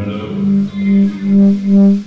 Hello.